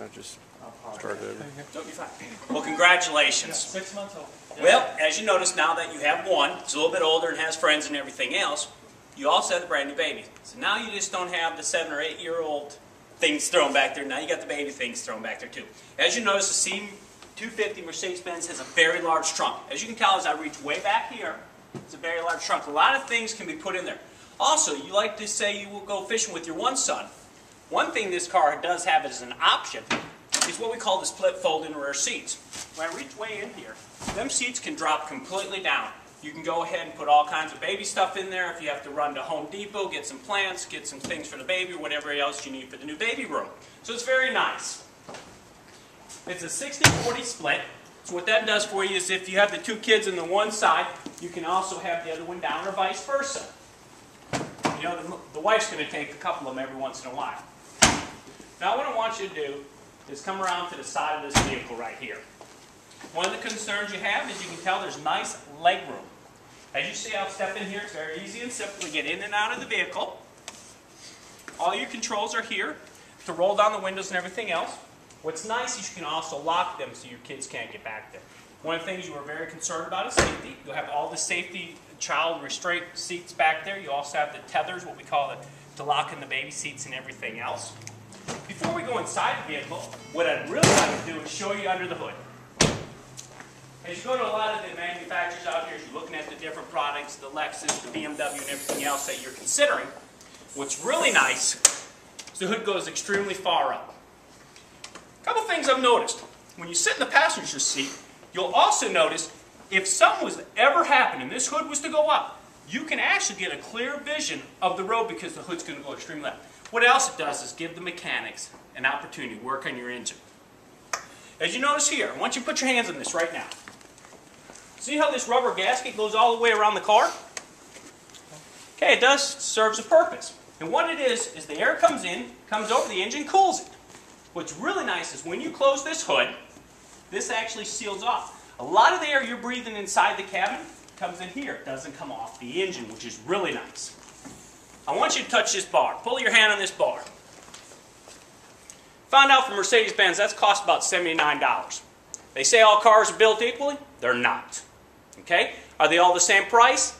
Yeah, just start over. Don't be fine. Well, congratulations. Six months old. Well, as you notice now that you have one, it's a little bit older and has friends and everything else, you also have the brand new baby. So now you just don't have the seven or eight year old things thrown back there. Now you got the baby things thrown back there too. As you notice, the C250 Mercedes-Benz has a very large trunk. As you can tell, as I reach way back here, it's a very large trunk. A lot of things can be put in there. Also, you like to say you will go fishing with your one son. One thing this car does have as an option is what we call the split fold-in rear seats. When I reach way in here, them seats can drop completely down. You can go ahead and put all kinds of baby stuff in there if you have to run to Home Depot, get some plants, get some things for the baby, whatever else you need for the new baby room. So it's very nice. It's a 60-40 split. So what that does for you is if you have the two kids on the one side, you can also have the other one down or vice versa. You know, the, the wife's going to take a couple of them every once in a while. Want you to do is come around to the side of this vehicle right here. One of the concerns you have is you can tell there's nice leg room. As you see, I'll step in here. It's very easy and simple to get in and out of the vehicle. All your controls are here to roll down the windows and everything else. What's nice is you can also lock them so your kids can't get back there. One of the things you were very concerned about is safety. You'll have all the safety child restraint seats back there. You also have the tethers, what we call it, to lock in the baby seats and everything else. Before we go inside the vehicle, what I'd really like to do is show you under the hood. As you go to a lot of the manufacturers out here, as you're looking at the different products, the Lexus, the BMW, and everything else that you're considering, what's really nice is the hood goes extremely far up. A couple things I've noticed. When you sit in the passenger seat, you'll also notice if something was ever happen and this hood was to go up, you can actually get a clear vision of the road because the hood's going to go extremely left. What else it does is give the mechanics an opportunity to work on your engine. As you notice here, want you put your hands on this right now. See how this rubber gasket goes all the way around the car? Okay, it does serves a purpose. And what it is, is the air comes in, comes over the engine, cools it. What's really nice is when you close this hood, this actually seals off. A lot of the air you're breathing inside the cabin comes in here. Doesn't come off the engine, which is really nice. I want you to touch this bar. Pull your hand on this bar. Found out from Mercedes-Benz that's cost about $79. They say all cars are built equally. They're not. Okay? Are they all the same price?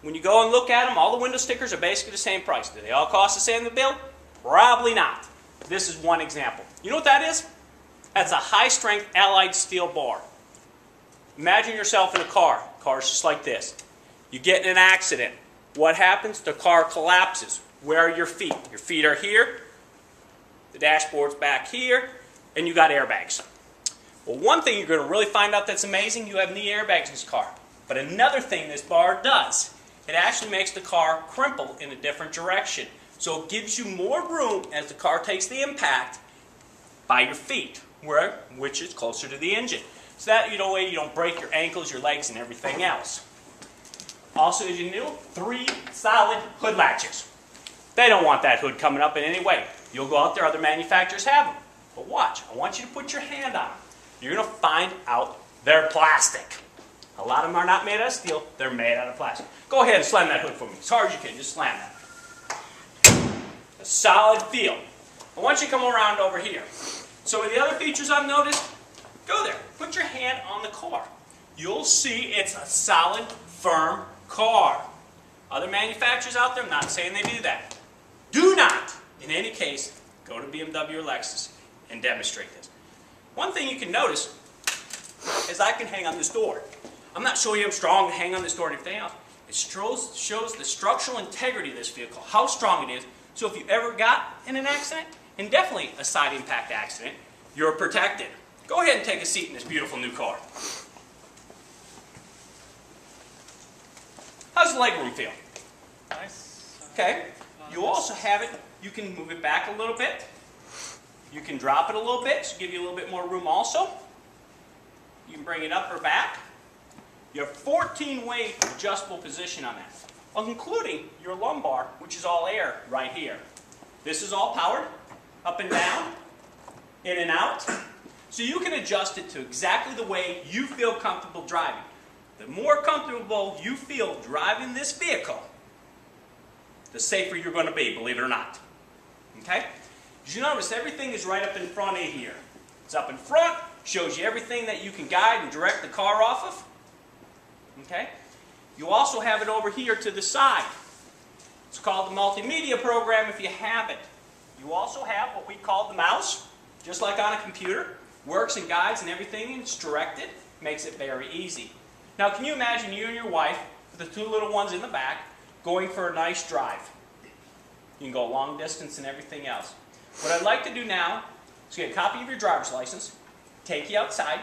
When you go and look at them, all the window stickers are basically the same price. Do they all cost the same to build? Probably not. This is one example. You know what that is? That's a high-strength allied steel bar. Imagine yourself in a car. Car's just like this. You get in an accident. What happens? The car collapses. Where are your feet? Your feet are here. The dashboard's back here. And you got airbags. Well, one thing you're going to really find out that's amazing, you have knee airbags in this car. But another thing this bar does, it actually makes the car crimple in a different direction. So it gives you more room as the car takes the impact by your feet, where, which is closer to the engine. So that you know way you don't break your ankles, your legs, and everything else. Also, as you know, three solid hood latches. They don't want that hood coming up in any way. You'll go out there, other manufacturers have them. But watch, I want you to put your hand on them. You're going to find out they're plastic. A lot of them are not made out of steel, they're made out of plastic. Go ahead and slam that hood for me. As hard as you can, just slam that. A solid feel. I want you to come around over here. So with the other features I've noticed, go there. Put your hand on the car. You'll see it's a solid, firm car. Other manufacturers out there, I'm not saying they do that. Do not, in any case, go to BMW or Lexus and demonstrate this. One thing you can notice is I can hang on this door. I'm not showing you I'm strong to hang on this door and everything else. It shows, shows the structural integrity of this vehicle, how strong it is. So if you ever got in an accident, and definitely a side impact accident, you're protected. Go ahead and take a seat in this beautiful new car. Legroom feel? Nice. Okay. You also have it, you can move it back a little bit. You can drop it a little bit to give you a little bit more room also. You can bring it up or back. You have 14-way adjustable position on that, including your lumbar, which is all air right here. This is all powered, up and down, in and out. So you can adjust it to exactly the way you feel comfortable driving. The more comfortable you feel driving this vehicle, the safer you're going to be, believe it or not. Okay? Did you notice everything is right up in front of here? It's up in front, shows you everything that you can guide and direct the car off of. Okay? You also have it over here to the side. It's called the multimedia program if you have it. You also have what we call the mouse, just like on a computer. Works and guides and everything, and it's directed, makes it very easy. Now, can you imagine you and your wife, with the two little ones in the back, going for a nice drive? You can go a long distance and everything else. What I'd like to do now is get a copy of your driver's license, take you outside,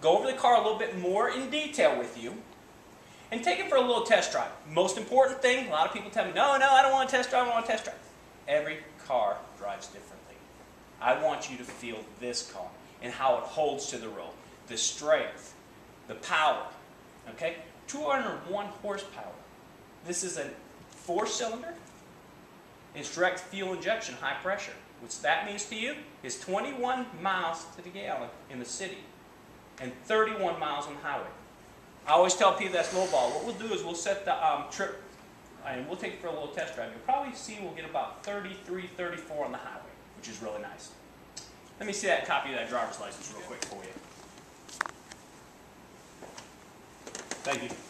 go over the car a little bit more in detail with you, and take it for a little test drive. Most important thing, a lot of people tell me, no, no, I don't want to test drive, I want to test drive. Every car drives differently. I want you to feel this car and how it holds to the road, the strength, the power. Okay? 201 horsepower. This is a four cylinder. It's direct fuel injection, high pressure. Which that means to you is 21 miles to the gallon in the city and 31 miles on the highway. I always tell people that's low ball. What we'll do is we'll set the um, trip and we'll take it for a little test drive. You'll probably see we'll get about 33, 34 on the highway, which is really nice. Let me see that copy of that driver's license real quick for you. Thank you.